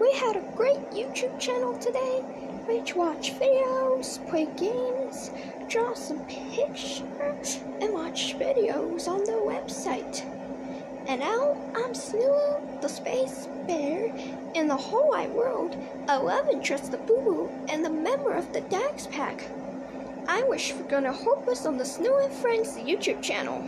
we had a great YouTube channel today. We watch videos, play games, draw some pictures, and watch videos on the website. And now I'm Snulu, the space bear, in the whole wide world. I love and trust the Boo Boo and the member of the Dax Pack. I wish we're gonna help us on the Snulu and Friends YouTube channel.